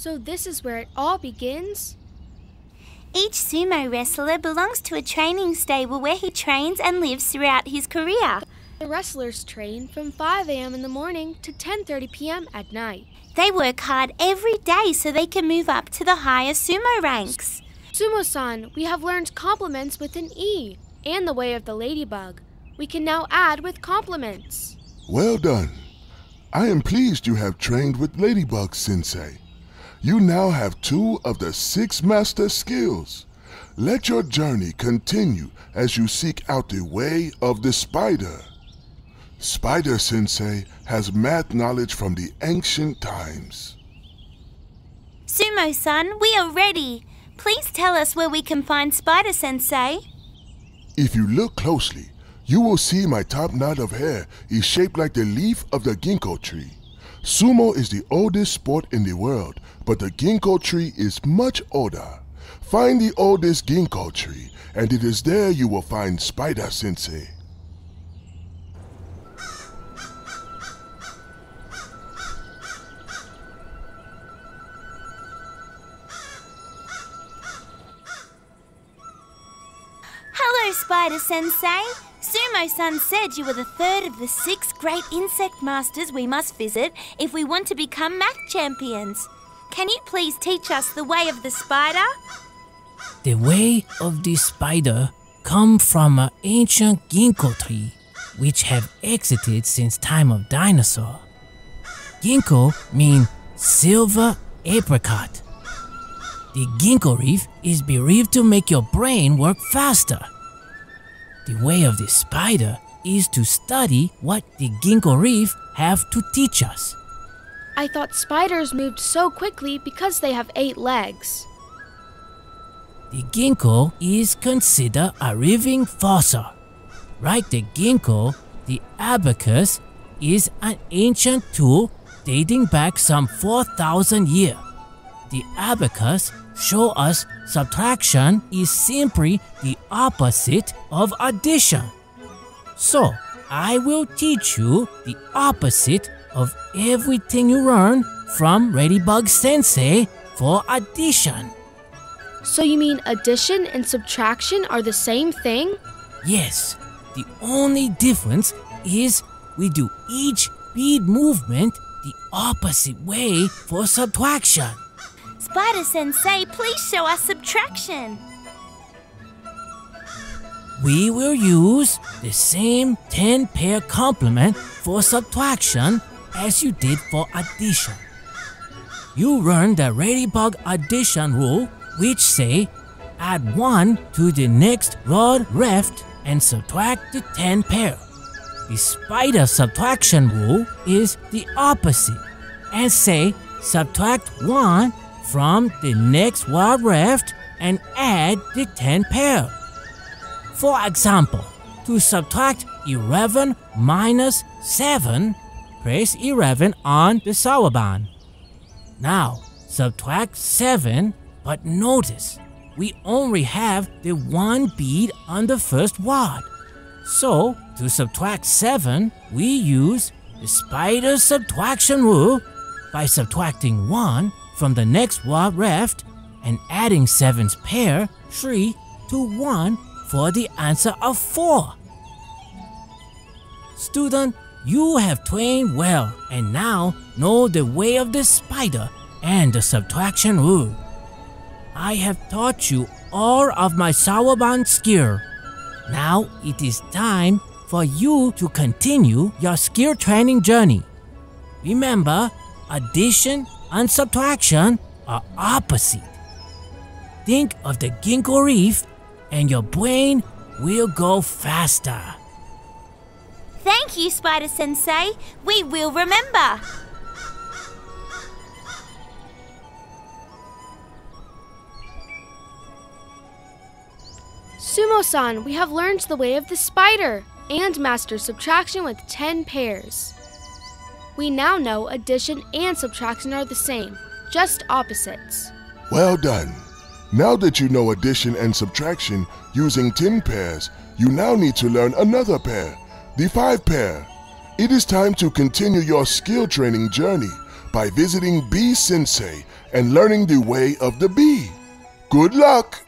So this is where it all begins? Each sumo wrestler belongs to a training stable where he trains and lives throughout his career. The wrestlers train from 5 a.m. in the morning to 10:30 p.m. at night. They work hard every day so they can move up to the higher sumo ranks. Sumo-san, we have learned complements with an E and the way of the ladybug. We can now add with complements. Well done. I am pleased you have trained with Ladybug Sensei. You now have two of the six master skills. Let your journey continue as you seek out the way of the spider. Spider Sensei has math knowledge from the ancient times. Sumo san, we are ready. Please tell us where we can find Spider Sensei. If you look closely, you will see my top knot of hair is shaped like the leaf of the ginkgo tree. Sumo is the oldest sport in the world, but the ginkgo tree is much older. Find the oldest ginkgo tree, and it is there you will find Spider Sensei. Hello, Spider Sensei. Sumo san said you were the third of the six great insect masters we must visit if we want to become math champions. Can you please teach us the way of the spider? The way of the spider come from an ancient ginkgo tree which have existed since time of dinosaur. Ginkgo mean silver apricot. The ginkgo reef is believed to make your brain work faster. The way of the spider is to study what the ginkgo reef have to teach us. I thought spiders moved so quickly because they have eight legs. The ginkgo is considered a living fossil. Like the ginkgo, the abacus is an ancient tool dating back some 4,000 years. The abacus show us subtraction is simply the opposite of addition. So, I will teach you the opposite of everything you learn from Ladybug Sensei for addition. So you mean addition and subtraction are the same thing? Yes, the only difference is we do each bead movement the opposite way for subtraction. Spider Sensei, please show us subtraction. We will use the same 10 pair complement for subtraction as you did for addition. You learn the Ladybug addition rule, which say add 1 to the next rod left and subtract the 10 pair. The spider subtraction rule is the opposite and say subtract 1 from the next rod left and add the 10 pair. For example, to subtract 11 minus 7, place 11 on the soroban. Now, subtract 7, but notice we only have the one bead on the first wad. So, to subtract 7, we use the spider subtraction rule by subtracting 1 from the next rod left and adding 7's pair 3 to 1 for the answer of 4. Student, you have trained well and now know the way of the spider and the subtraction rule. I have taught you all of my Soroban skill. Now it is time for you to continue your skill training journey. Remember, addition and subtraction are opposite. Think of the ginkgo reef and your brain will go faster. Thank you, Spider Sensei. We will remember. Sumo-san, we have learned the way of the spider and mastered subtraction with 10 pairs. We now know addition and subtraction are the same, just opposites. Well done. Now that you know addition and subtraction using 10 pairs, you now need to learn another pair, the 5 pair. It is time to continue your skill training journey, by visiting Bee Sensei and learning the way of the bee. Good luck!